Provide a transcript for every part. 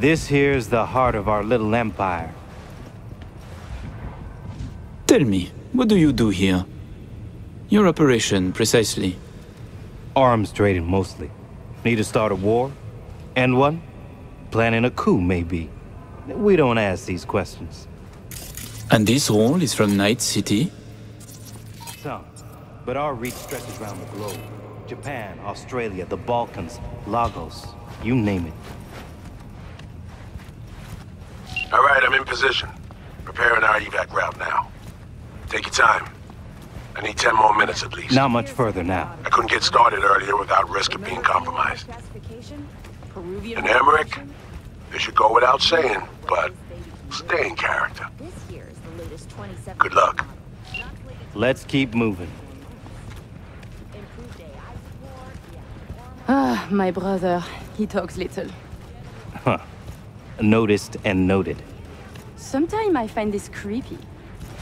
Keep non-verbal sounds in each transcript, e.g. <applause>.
This here's the heart of our little empire. Tell me, what do you do here? Your operation, precisely. Arms trading mostly. Need to start a war? End one? Planning a coup, maybe. We don't ask these questions. And this role is from Night City? Some. But our reach stretches around the globe. Japan, Australia, the Balkans, Lagos, you name it. All right, I'm in position. Preparing our evac route now. Take your time. I need 10 more minutes at least. Not much further now. I couldn't get started earlier without risk of being compromised. And Aymeric, this should go without saying, but stay in character. Good luck. Let's keep moving. Ah, my brother. He talks little. Huh. Noticed and noted. Sometimes I find this creepy.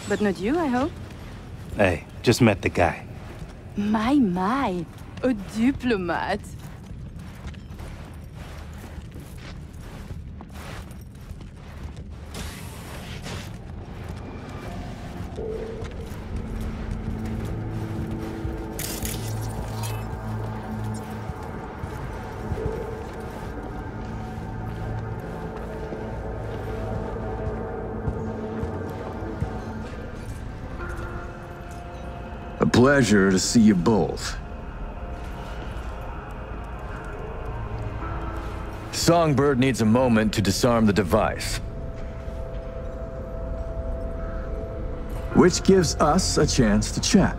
But not you, I hope? Hey, just met the guy. My, my. A diplomat. Pleasure to see you both. Songbird needs a moment to disarm the device. Which gives us a chance to chat.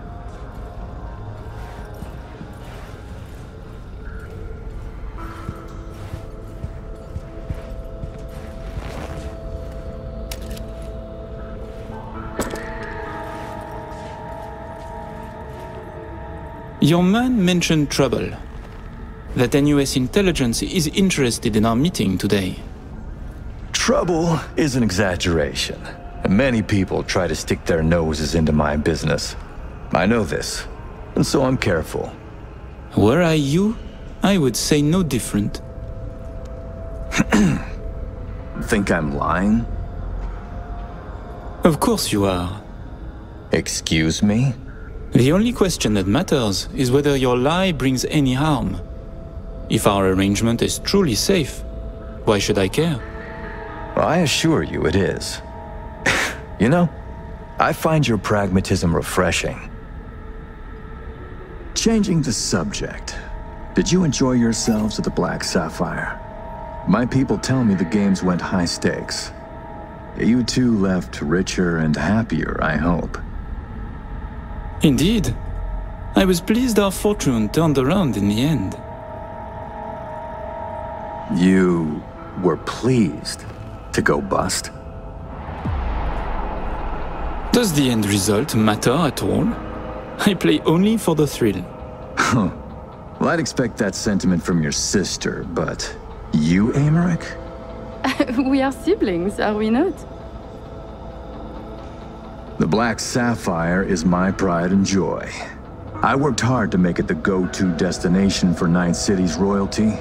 Your man mentioned trouble. That NUS intelligence is interested in our meeting today. Trouble is an exaggeration. Many people try to stick their noses into my business. I know this, and so I'm careful. Were I you, I would say no different. <clears throat> Think I'm lying? Of course you are. Excuse me? The only question that matters is whether your lie brings any harm. If our arrangement is truly safe, why should I care? I assure you it is. <laughs> you know, I find your pragmatism refreshing. Changing the subject. Did you enjoy yourselves at the Black Sapphire? My people tell me the games went high stakes. You two left richer and happier, I hope. Indeed. I was pleased our fortune turned around in the end. You were pleased to go bust? Does the end result matter at all? I play only for the thrill. well, I'd expect that sentiment from your sister, but you, Aymeric? <laughs> we are siblings, are we not? The Black Sapphire is my pride and joy. I worked hard to make it the go-to destination for Night City's royalty.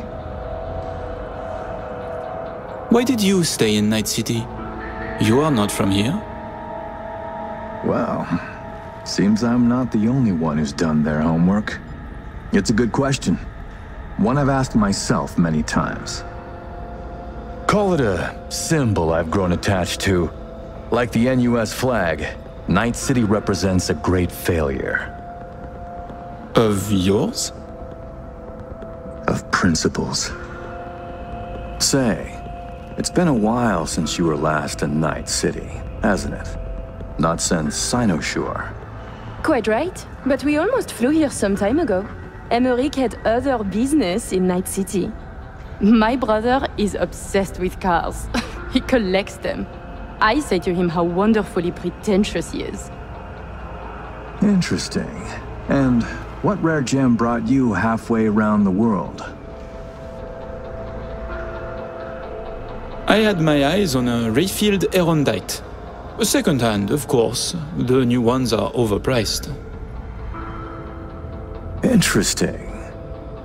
Why did you stay in Night City? You are not from here. Well, seems I'm not the only one who's done their homework. It's a good question. One I've asked myself many times. Call it a symbol I've grown attached to. Like the NUS flag, Night City represents a great failure. Of yours? Of principles. Say, it's been a while since you were last in Night City, hasn't it? Not since Cynosure. Quite right, but we almost flew here some time ago. Aymeric had other business in Night City. My brother is obsessed with cars. <laughs> he collects them. I say to him how wonderfully pretentious he is. Interesting. And what rare gem brought you halfway around the world? I had my eyes on a Rayfield Aerondight. A second hand, of course. The new ones are overpriced. Interesting.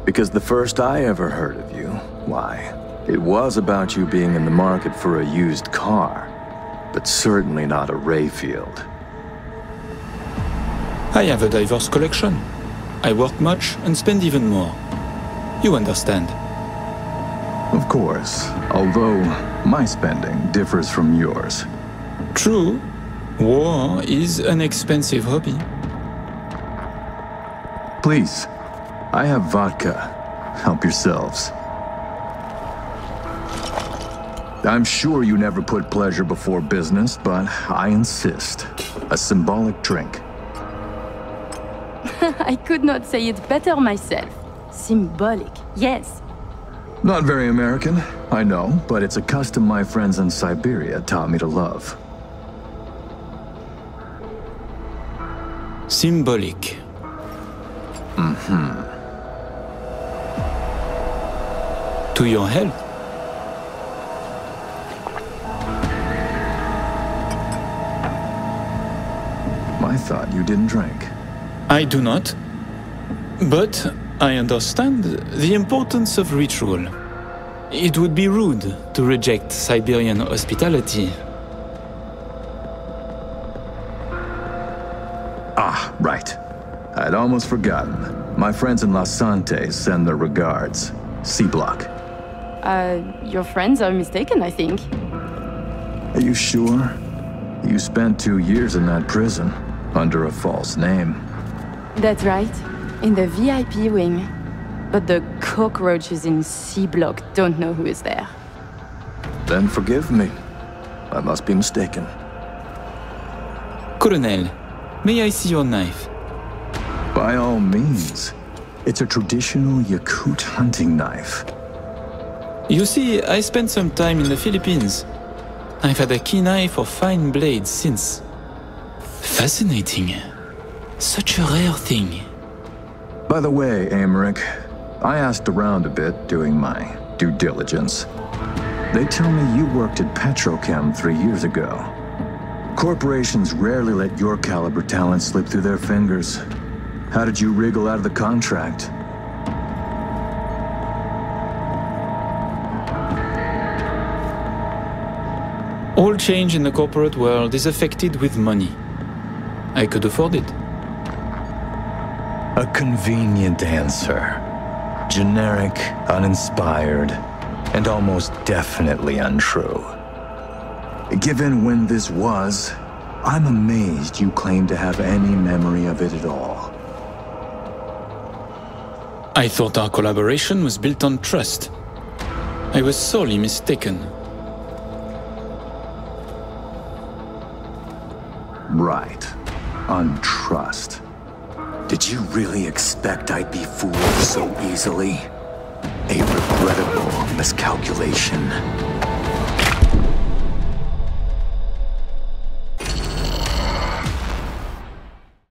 Because the first I ever heard of you, why, It was about you being in the market for a used car, but certainly not a Rayfield. I have a diverse collection. I work much and spend even more. You understand. Of course, although my spending differs from yours. True, war is an expensive hobby. Please, I have vodka. Help yourselves. I'm sure you never put pleasure before business, but I insist. A symbolic drink. <laughs> I could not say it better myself. Symbolic, yes. Not very American, I know, but it's a custom my friends in Siberia taught me to love. Symbolic. Mm-hmm. To your health. I thought you didn't drink. I do not. But I understand the importance of ritual. It would be rude to reject Siberian hospitality. Ah, right. I'd almost forgotten. My friends in La Santé send their regards. C Block. Uh, your friends are mistaken, I think. Are you sure? You spent two years in that prison, under a false name. That's right. In the VIP wing. But the cockroaches in C Block don't know who is there. Then forgive me. I must be mistaken. Colonel, may I see your knife? By all means. It's a traditional Yakut hunting knife. You see, I spent some time in the Philippines. I've had a keen eye for fine blades since. Fascinating. Such a rare thing. By the way, Aymeric, I asked around a bit doing my due diligence. They tell me you worked at Petrochem three years ago. Corporations rarely let your caliber talent slip through their fingers. How did you wriggle out of the contract? All change in the corporate world is affected with money. I could afford it. A convenient answer. Generic, uninspired, and almost definitely untrue. Given when this was, I'm amazed you claim to have any memory of it at all. I thought our collaboration was built on trust. I was sorely mistaken. Right. On trust. Did you really expect I'd be fooled so easily? A regrettable miscalculation.